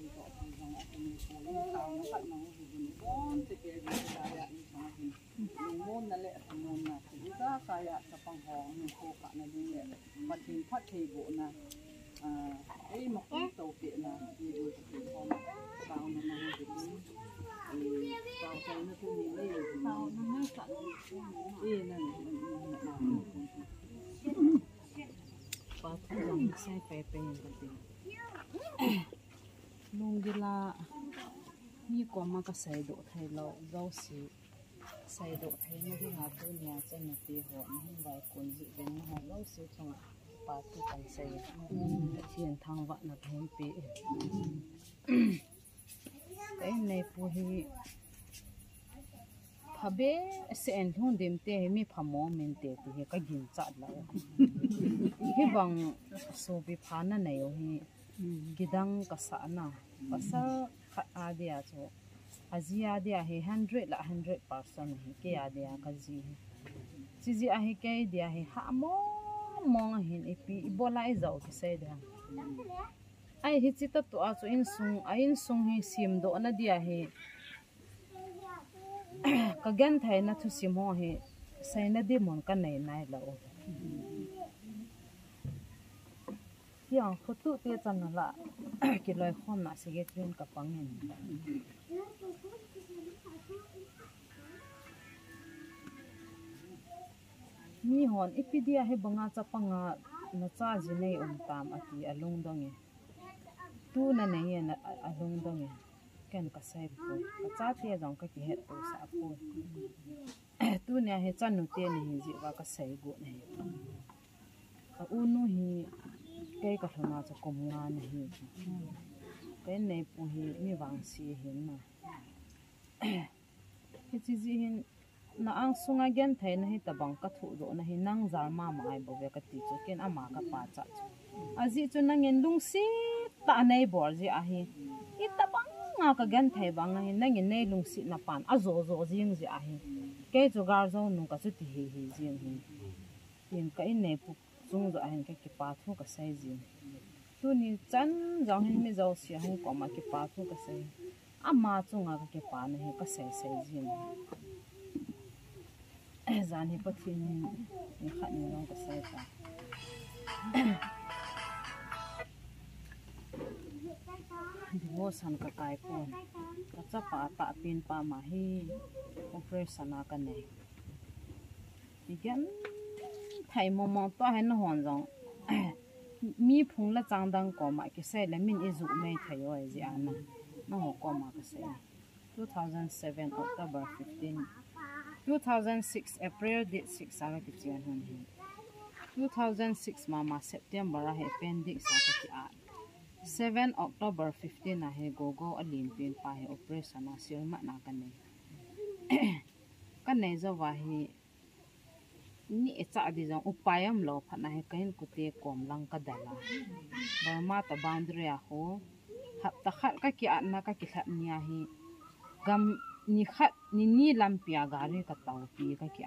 thì có thì rằng là mình có lên tàu nó cắt nó thì mình môn thì cái gì cái đại như thế này mình môn là ลุงดิลามีความมากใส่โดไทยเราเราสิใส่โดไทยนี่หาตัวเนี่ยจะมีตีหัวไม่ไหวคนจะเป็นหาเราสิจังปาตุกันใส่เทียนทางวัดนักเห็นปีเอ้ในผู้ที่พับเบสเอ็นทุนเดมเตมีพมอมเมนเตติเฮก็ยินจัดแล้วเฮบังสูบิพานะไหนโอ้ gidang ka sa na pasal kha adia cho azia dia he 100 la 100% he ke adia ka ji chi ji a he ke dia he ha mo mong hin ipi ibola i zau ki sai da ai hi chi ta to a chu in sung a in sung hi sim do na dia he ka gan thai na thu sim ho he sai na di mon ka nei nai la o lo yang photo te chan là cái ki loi khom na se ge train ka pangen mi hon ipidia he banga chapanga na cha ji nei om tam ati alung donge tu na nei e na alung donge ken ka sai po ka cha te jong ka ki het to sa po tu ne he chan nu te ni ji wa ka sai go ne ka u nu hi cái cái thona nào cho nga an hi cái này pu hi mi wang si mà cái gì gì ji hin na ang sunga gen thai na hi tabang ka thu do na hi nang zar ma mai bo ve ka ti chu ken ama ka pa cha chu azi chu nang en lung si ta nei bor ji a hi i tabang nga ka gen thai bang hi nang en nei lung si na pan a zo zo jing ji a hi ke chu gar zo nu ka chu ti hi hi jing hi tin ka in nei pu chung zo a cái ka ki pa thu ka sai ji tu ni chan jang hin mi zo si hang ko ma ki pa thu ka sai. Ama chunga ka ki pa na hi ka sai sai ji eh, zan hi pathin ni khat ni long ka sai ta devotion ka kai pon ka cha pa ta pin pa ma hi. Operation na ka nei. Igen thai mo mo to hen hon jong mi phung la mà dang xe ma ki sai la mấy izu ơi thai anh ji nó no có mà cái xe 2007 October 15 2006 April date 6 là cái chian hun hi 2006 mama September a he appendix sa cái ki a 7 October 15 na he gogo alim pin pa he operation na sil ma na kan nei kan nei zo wa निचाज उपाय लौना कहीं कुटे कम लंकदला बाउंड्रिया हप्ता खा कि गम निखत नि लंपिया का कौपी कि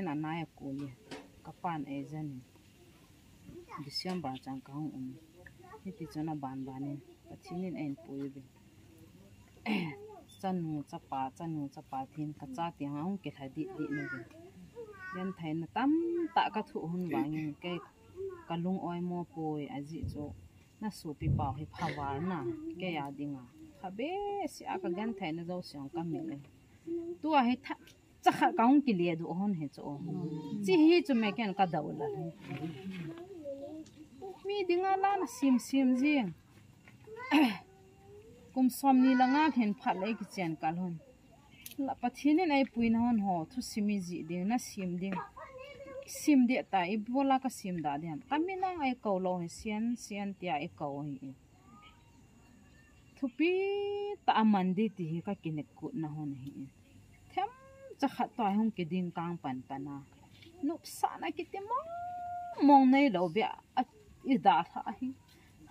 नाना कुल कपान एजन डिसम्बर चाहू उन्न बान बानी पचीन Puri chân hùng chắp pa chân hùng chắp pa thiên cả cha thì hóng kể thái đi địa này dân thấy nó tắm tạ các thụ hôn vàng cái cái lung oi mua bồi à gì chỗ nó sụp bị bảo hay phá vỡ na cái à đi ngà khá bé si à cái dân thấy nó đâu sáng cái mình này tua hết, thắc chắc là cái hông kia liệt đồ hôn hết chỗ chỉ hi chỗ mấy cái nó cái đầu là mi đi ngà lan sim sim gì kum som ni la nga hen phat le ki chen kal hon la pathin ai puin hon ho thu simi ji đi, na sim đi, sim de ta i bola ka sim da mi kamina ai ko lo he sian sian tia i ko hi thupi ta amandi ti hi ka kinek ku na hon hi them cha khat to hong ke ding kang pan pana nup sa na ki ti mong mong nei lo bia a i da tha hi.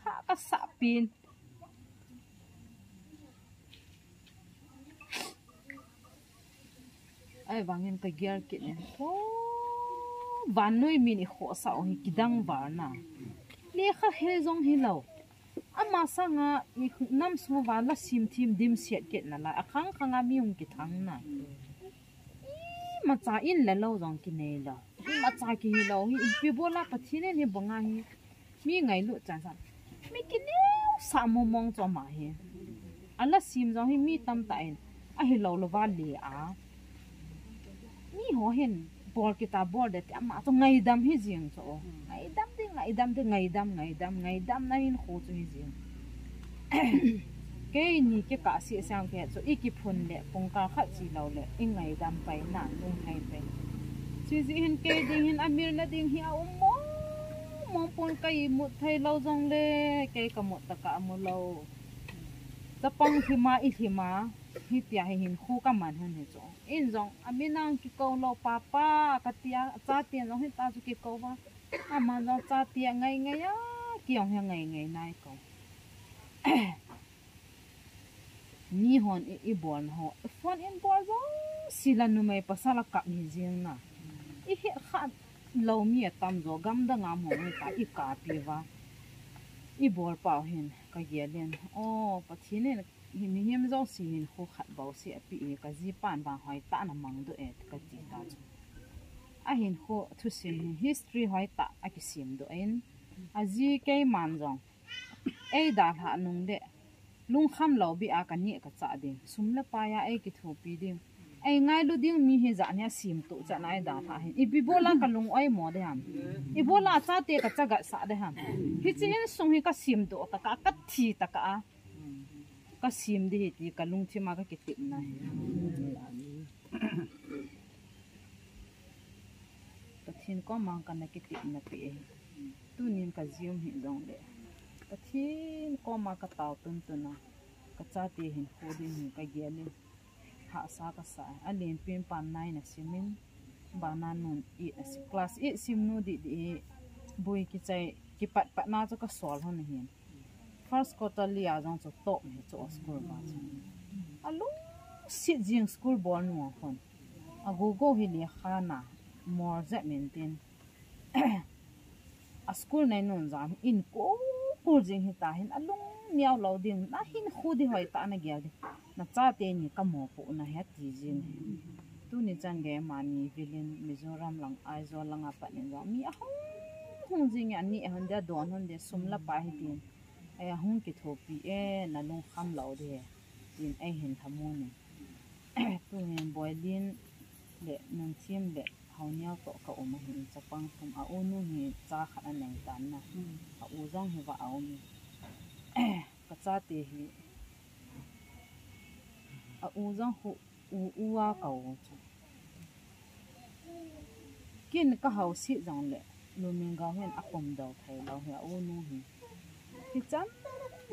Ha ka sa pin. Ai, wangin ka gear ki ne. Oh van noi mi ni kho sa hi kidang var na. Le kha he zong hi lo ama sanga i nam sunga wala sim thim dim siat ket na la. Akhang khanga miung ki thang na. Mà cha in là lâu jong ki này là mà cha ki hi lo hi pi bola pathine ni bonga hi. Mi ngai lúc cha san mi ki này sa mo mong cho ma hi là sim jong hi mi tâm tại à a hi lâu lo wa le a mi ho hen bol kita bol de ta ma to ngai dam hi jing cho ngai dam de ngai dam de ngai dam ngai dam ngai dam na hin kho chu hi jing. Cái ni cái cả sĩ sang cái cho cái phun lệ phong cả khát chỉ lâu lệ in ngày đam bay nản lung hay bay chỉ chỉ hình cái đi hình amir là đi hiao mò mò phun cái một thay lâu dòng lệ cái cả một tất cả một lâu tập băng thì mà ít thì mà hi tia hi hin khu ka man han he cho in zong aminang ki ko lo papa ka tia cha tia zong hi ta chu ki ko ba. A man zong cha tia ngai ngai ya ki ong he ngai ngai nai ko ni hon i i bon ho fon in bor zo sila nu mai pasala ka ni jing na i he kha lo mi tam zo gam da ngam ho ni ka i ka pi wa i bol pa hin ka ye len o pa Hình như em giống hem zo si hin kho khat bau si gì bạn ka ji pan ba hoi ta na mang do e ka ti ta chu a hin kho thu sim history hoi ta a ki sim do en a ji ke man zong Ai da ha nung de lung kham lo bi a ka ni ka cha ding sum la pa ya cái ki thu pi ding ai ngai lu ding mi he za nya sim tu cha nai da tha hin i bi là ka lung oi mo de ham i bola cha te ka cha ga sa de ham hi chi in sung hi ka sim tu ta ka ka thi ta ka a ka đi di hi lung thi ma ka ki này, na. Hi ka mang ka na ki tip na pi eh. tu nin ka zium hi dong le ka thin ko ma ka taw tun tu na. Cha ti hin khu din cái ka gelin ha sa ka sa. Anh len pin pan nai là simin ba na nun i class ít sim nu đi di bui cái chai cái pat pat nào cho ka sol hơn hin first quarter li a jong cho top me cho school ba cha a lu sit jing school bol nu khon a go go hi li khana more that maintain a school nai nun jam in ko ko jing hi ta hin alung miao lo ding na hin khu di hoi ta na gya di na cha te ni ka mo po na ha ti jin tu ni chan ge ma ni vilin mizoram lang ai zo lang apa ni jam mi a hong hong jing ani ni han da don hon de sum la pa hi din ai hung hong ki tho pi e na lung kham lo de tin ai hin thamu ni tu ni boilin le nang chim le hau nhau to ka oma hi chapang thum a unu hi cha khana nang tan na a u jong hi wa au mi ka cha te hi a u jong hu, u u wa ka u chu kin ka hau si jong le lu min ga hen a pom dau thai lo hi a u nu hi ki chan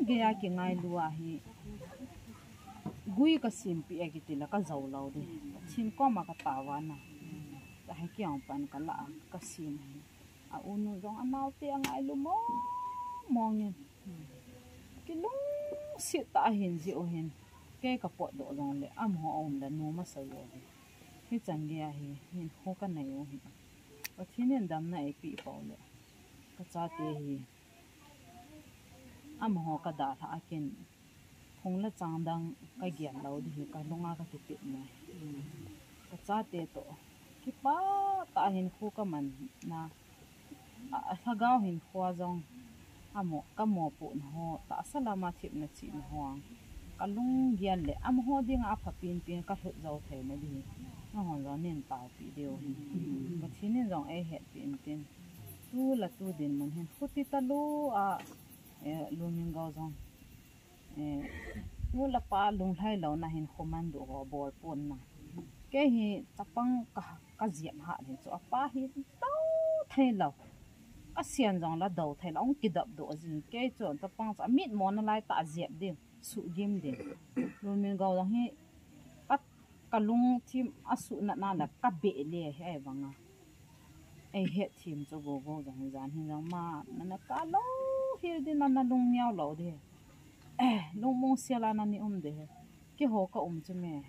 ge ya ki ngai lu a hi gui ka sim pi cái ki ti la ka zau lo de chin ko ma ka ta wa na ta hai kyang pan ka la ka sim a u nu jong a nau te ngai lu mo mong ni ki lung si ta hin ji o hin ke ka po do long le am ho om la nu ma sa yo hi chan ge hi hin ho ka nei o hi o thinen dam na e pi po le ka cha te hi am ho ka da tha akin khong la chang dang ka gian lo di hi ka longa ka ti pi na ka cha te to ki pa ta hin khu ka man na a thagaw hin khwa jong amo ka mo pu na ho ta salama thip na chi na ho ka lung gian le am ho ding a pha pin pin ka hut zo the na di na hon zo nen ta pi deu hi ka thinen jong e het pin tin tu la tu din man hen khuti ta lo a Eh, e lu min go eh, nu la pa lung lai lo na hin khoman du ho bor pon na. Ke hi tapang ka ka ziam ha ni cho pa hi tau thai lo. Ka sian jong la do thai long ki dap do jin ke chon tapang cha mit mon na lai ta ziap dim su gim dim lu min go jong hi, ka ka lung thim asu na na la ka be le he banga ai he thim cho go go jong jan hin jong ma, na na ka lo hir đi na na lung miao lo de eh lung mong sia la na ni um de ki ho ka um che me.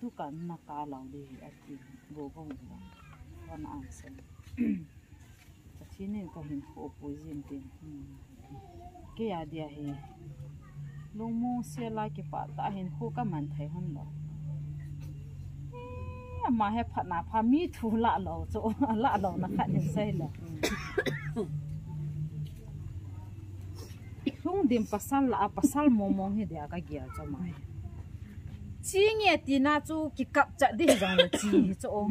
Tu kan na ka lao de hi ati go go ba kon an sen ta chinin ka hin ho po jin tin cái à dia hi. Lung mu xe la cái pa ta hin khu ka man thai hon lo. Mà hay phát na phát mi thu lạ lâu, chỗ lạ lâu na khát nhân xây là lung dim pasal la, pasal momong he, dia ka gya cho mai chi nge tí na chu ki kap cha đi jang là chi chỗ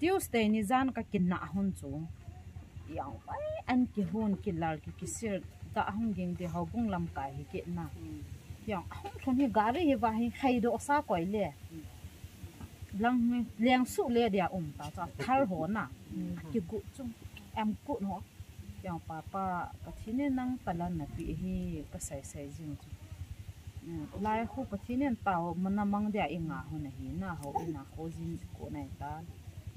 Tuesday ni zan ka kin na hun chu yang pai an ki hun, ki lal, ki ki sir da hong ging de hogung lam kai hi ke na. Yang hung thon hi gari hi wa hi khai do sa koi le. Lang me leng su le dia um ta cha thar ho na. Ki gu chung em gu no yang papa katine nang talan na pi hi ka sai jing chu mm, lai khu pa tao mana mang dia inga ho na hi, na ho ina ko jin ko nai ta.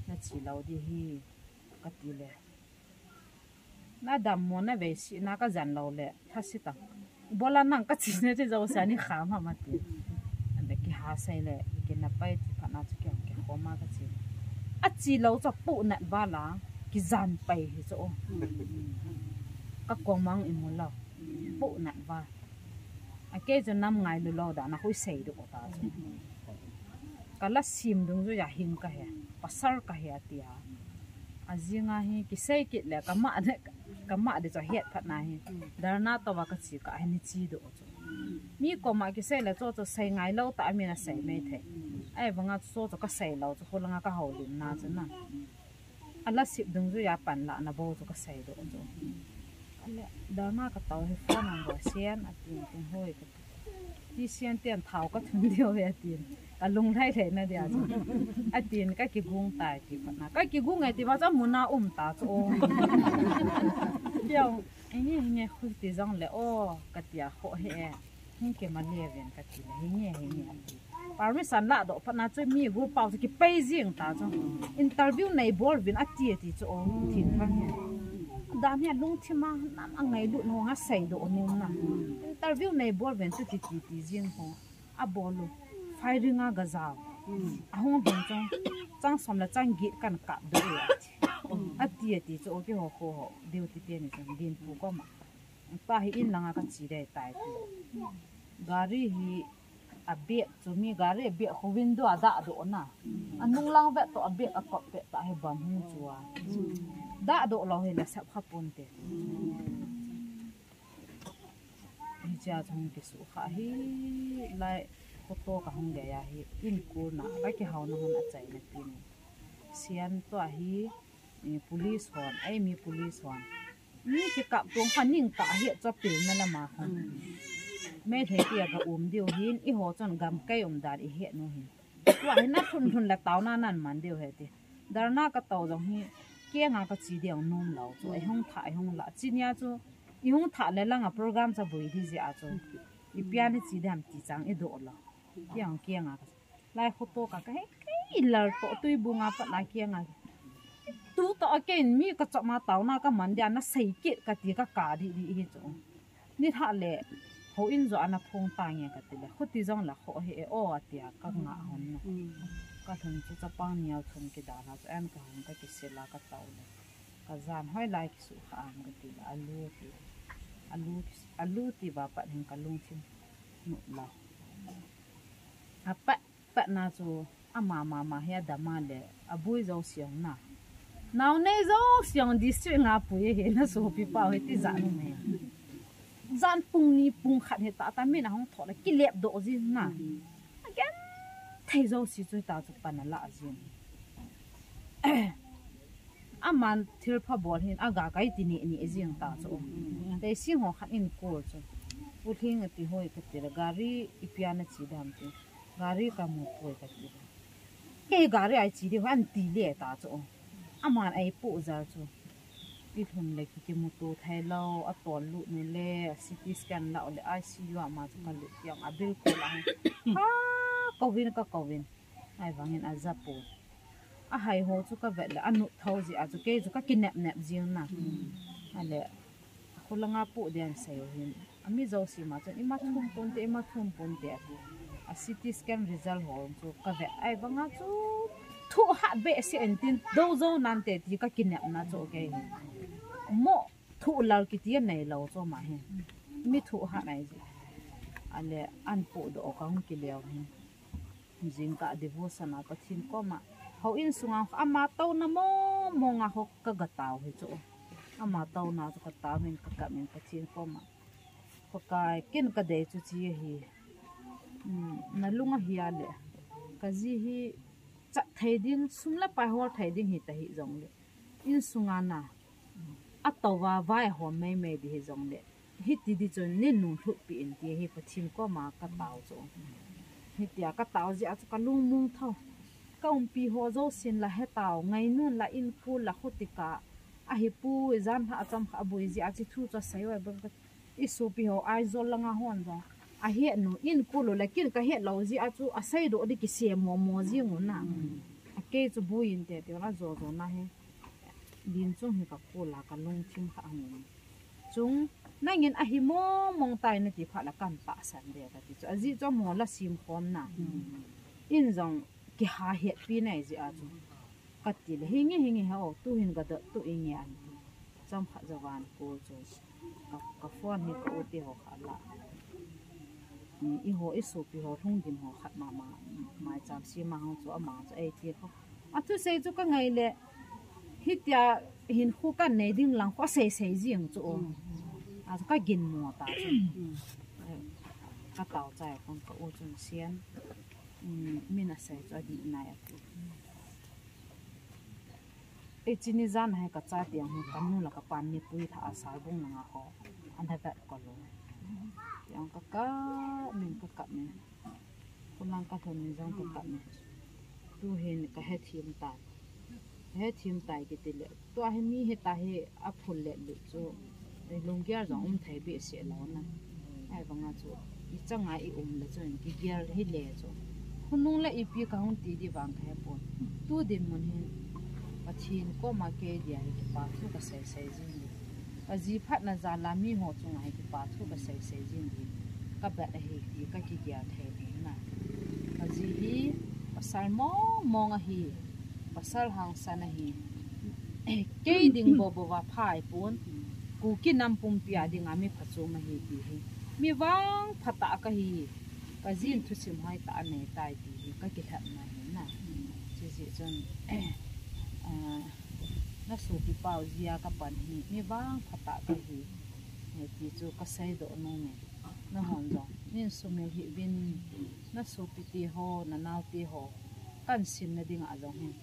Na chỉ lâu đi hi katile na dam mo na ve si, na ka jan lâu le thà xí tao bố la năng cái gì này thì giàu sáng đi khám mà mà tiền anh đấy cái hà say lệ cái nắp bay thì phải nói cho cái cái chi. Mà cái gì à chỉ lâu ba la cái dàn bày chỗ các con mang em muốn lo bộ nặng và anh cái cho năm ngày được lo đã nó hơi xảy được ta cả lá sim đúng rồi giả hình cả hè. Pasar cả hè tia à riêng anh cái xây kiện là cái mạ đấy. Cái mạ để cho hiện thật này. Đó là tao và cái gì cả anh ấy chỉ được mi có mà cái xây là cho cho xây ngày lâu, tại mình là xây mấy thế. Ai vâng à cho cho cái xây lâu, cho khô là cái hậu điểm nào chứ nào ala sip dung ju ya pan la na bo cho ka sei do cho ale darna ka taw he fa na go sian a tin tin hoi ka ti sian tian thau ka thun dio he tin cả lung thay thế này đi à à tiền cái cái gung tài thì phải na cái ki gung này thì bao giờ muốn na um ta cho yêu anh nhỉ nhỉ khui thì rong lệ ô cái tia hộ hệ hình cái mà lê viên cái tia hình nhỉ hình nhỉ bảo mi san lạ độ phải na chơi mi gu bao cái Beijing ta cho interview này bol vin à tia thì cho thiên thang nhỉ đam nhà lung thi mà nam anh ngày lụt nó ngã say độ nôm na. Interview này bol viên tự ti ti ti riêng ho. À bol luôn phai gaza gazaw ahong bang chang chang som la chang git kan kap do ya ati ati cho ke ho ho ho deu ti te ni chang din pu ko ma. Pa hi in langa ka chi re tai gari hi a abe chu mi gari abe ho window ada do na. Anung lang ve to abe a kop pe ta he bam hu chuwa da do lo he la sap khapun te. Hi cha chang ke su kha hi, lai photo ka hong de ya hi, in ko na ba ki haw na hon a chai na tin. Sian to hi police hon, ai mi police hon. Ni ki kap tong khan ning ta hi cho pil na la ma hon me the ti ga um dio hin ít ho chon gam kai um dar i he no hin. Wa hi na thun thun là taw na nan man dio hết ti dar na ka taw jong hi ke cái ka chi dio nom law chu ai hong tha ai hong la chi nya chu i hong tha cái program nga program đi gì di chỗ, a chu cái pian chi chỉ ti chang i do la kiang kiang à lai khu to cả cái cái lờ to tui bunga pat lai kiang à tu to cái mi ka chama tau na cái man dia na sei ki cái ti cái ka di di hi chu ni tha le ho in zo ana phong ta nge ka ti le khu ti jong la kho he o atia ka nga hon na ka thun chu cha pa ni au thun ki da na an ka hon ka ki se la ka tau le. Ka zan hoi lai ki su kha an ka ti la alu ti alu alu ti ba pa hin ka lung chin nu la. A pa na chu a ma ma he da ma le. A bui zo siang na. Nào nay zo siang district nga pu ye he na so pi pa he ti za no me zan pung ni pung khat he ta ta me na hong tho la ki lep do ji na. Again thai zo si chu ta chu pa na la ji a man thil pha bol hin, aga kai ti ni ni ji ta chu te si ho khat in ko chu pu thing ti hoi ka ti gari ipiana chi dam ti. Gari ka mu poi ka ti ke gari ai chi di han ti le ta chu aman ai pu za chu i thun le ki mu to thai lo a ton lu nè, le ct scan la le icu ma chu ka lu yang a bil ko la covid ka covid ai wangin a za a hai ho chu ka vet le anu thau ji a chu ke chu ka kinep nep ji na ale khulanga pu dian sai hin ami zo si ma chu ima thum bún te ima thum pon te a ct scan result ho chu ka vet ai wanga chu thu hạ bệ sẽ en tin do zo nan thì các ka kinep na chu ke mọ thụ lâu cái tiền này lâu cho mà hen mi thu này gì anh lẽ ăn bộ đồ ka hung ki hen he. Cả divorce nào có pathin có mà hậu in sunga ama to na mo mo nga ho ka ga taw he cho ama to na ka ta min ka ka min pathin ko ma. Ko kai kin ka de chu chi hi na lunga hi ale ka ji hi, cha thai ding sumla pa ho thai ding hi ta hi jong le. In sunga na a to wa vai ho mai mai bi hi jong le hi ti di chon ne nu thu pi en ti hi pathin ko ma ka taw zo. Hi tia ka taw ji a chu ka lung mung tho ka um pi ho zo sin la he taw ngai nun la in pu la khutika a hi pu e zan ha cham kha bui ji e a chi thu cha sai wa ba i e su pi ho ai zo langa hon zo a he nu in pu lo la kin ka he lo ji a chu a sai do di ki se mo mo ji ngun na. A ke chu bu in te te na zo zo na he din chung hi ka ku la ka lung chim kha ngun chung na ngin a hi mo mong tai na ti pha la kan pa san de ka ti chu. Aji cho mo la sim khom na. In jong ki ha he pi nai ji a chu. Ka ti le hi nge hi ha o, tu hin ga da tu i ya cham kha jawan ko chu. Ka ka phone hi ka o ti ho kha la. I ho, i so pi ho, thung din ho khat ma ma mai cham si ma ho chu, a ma chu ai ti ko a thu sei chu ka ngai le hi tia hin khu ka nei ding lang ko sei sei jing chu à, a chu ka gin mo ta chu ka tao chai kon ka o chung sian mina sei cho di na ya tu. E chini zan hai ka cha tiang hu kan nu la ka pan ni pui tha asar bung na ho an ha ko lo. Yang ka ka min ka ka me kulang ka thon ni jong ka ka me tu hen ka he thim ta he thim tai ki te le. To he mi he ta he a phul le lu chu. Ai long gyar zong um thai be se lo na. Ai ba nga chu. I changa i um le chu, ki gyar he le chu. Khunung la i ka hun ti di wang kha pon tu de mon hen pathin ko ma ke dia he pa thu ka sai sai jin di. A ji phat na za la mi ho chu ai ki pa thu ka sai sai jin di. Ka ba he ki, ka ki dia the na. A ji hi salmo mong mo hi pasal hang sana hi. Ke ding bo bo wa phai pon ku ki nam pum pia ding ami phachu ma hi ti hi. Mi wang phata ka hi. Ka jin thu sim hai ta ne tai ti hi. Ka ki that na hi na. Chi ji chon eh, na su pi pau zia ka pan hi. Mi wang phata ka hi. Ne ti chu ka sai do no me. Na hon zo. Nin su me hi bin. Na su pi ti ho, na nau ti ho. Kan sim na ding a zo hen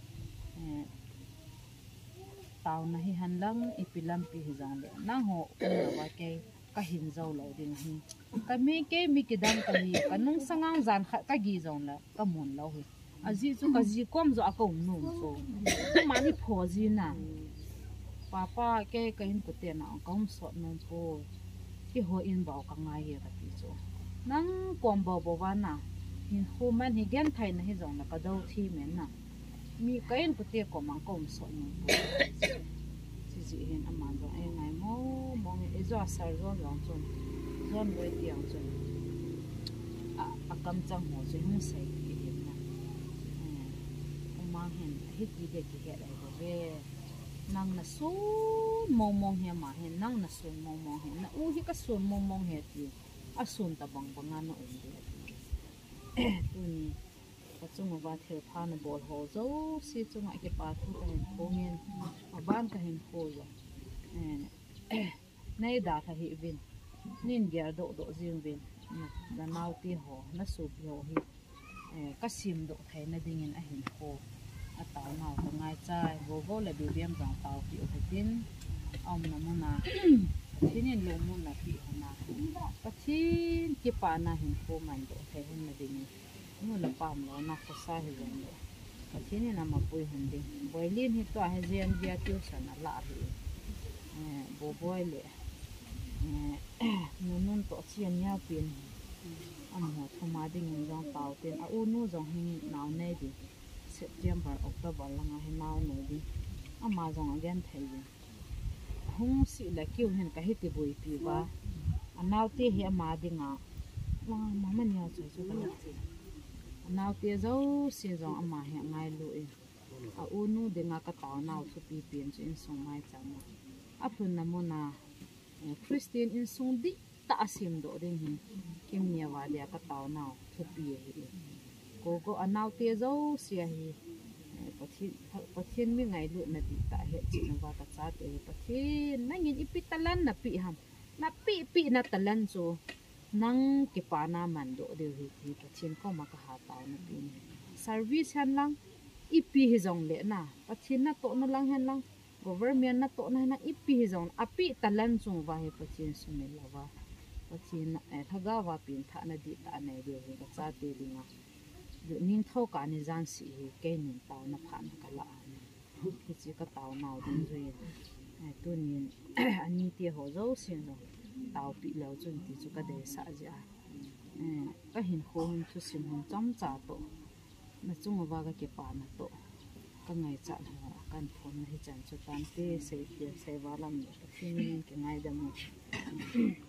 tao na hi han lang ipilam pi hi zang le na ho na wa ke ka hin zo lo ding hi ka mi ke mi ki dang ka hi ka nung sangang zan kha ka gi zong la ka mon lo hi a ji chu ka ji kom zo a ko nu so. Ma ni pho ji na. Papa, ke ka hin ku te na kom so no po. Ki ho in ba ka ngai ye ka ti zo. Nang kom bo bo wa na. Hin hu man hi gen thai na hi zong na ka do thi men na mi kain có te của mang kom so non chỉ si ji hin ama rồi ai ngai mo mo e do sar zo long chon zon loi tiang chon à à kam chang ho zo e không sai cái hin na. Eh, ko mang hiện hết gì để cái he này bo ve nang na su mong mong he ma he, nang na su mong mong he. Na u hi ka su mong mong he ti. A sun ta bang bang na um de eh, tu ni ka chung wa thel pha na bol ho dấu si chung ai cái pa thu ka hin ko ngin ban ka hin ko zo eh, eh, nei da tha hi vin. Nin gyar do do jing vin. Ti ho, na sụp pi ho các eh, ka độ thế thai na dingin a hin ko a tao nào ngay trai vô vô là biểu biếm dòng tàu bị ở tin. Ông là muốn là thế nên luôn muốn là bị ở na. Có chi cái pa na hình phố độ thế hơn là muốn là pam lo na có sai hình rồi có thế nên là mà bùi hình đi, bùi liên thì to hay zen dia tiêu sản là lạ thì à, bố bùi le, muốn muốn tổ chiên nhau tiền. À, Anh họ thông mà đình dòng tàu tiền. À u nu dòng hình nào này đi September October langa he naw no di ama jong again thai ji hung si la kiu hen ka hiti bui pi ba anaw te hi ama di nga wa mama nya chu chu ka ti nào tia dấu xe dòng âm mà hẹn ngay lụi à u nu để ngã cái tàu nào thu pi tiền cho in sung mai chẳng mà à phun nằm mona Christian in sung đi ta xem độ đến hình kim nhà và để cái tàu nào thu pi cô cô à nào tia dấu xe hì, có thiên có thiên mấy ngày lụi là bị tại hiện chỉ là vào cái sát để có thiên mấy nghìn ít bị talan là bị hầm là bị bị là talan rồi nang ke pana man do de hi thi chin ko ma ka ha taw na pi service han lang, ipi hi jong le na. Pathin na to na lang han lang. Government na to na na ipi hi jong api talan chung wa he pathin su me lawa pathin na eh, e thaga wa pin tha na di ta nei de hi ka cha te linga du nin thau ka ni jan si hi ke nin taw na pha na ka la an ki chi ka taw naw din zui. Ai tu nin ani ti ho zo sin ตาวปิแล้วจนที่จุกะเดสะจะก็เห็นโคหินทุสิมหงจำจาโตมาจุงว่าก็เก็บปานโตก็ไงจะหัวกันพรมให้จันจุตันเตเสียเสียวาลำเนี่ยก็ที่นี่ก็ไงดำ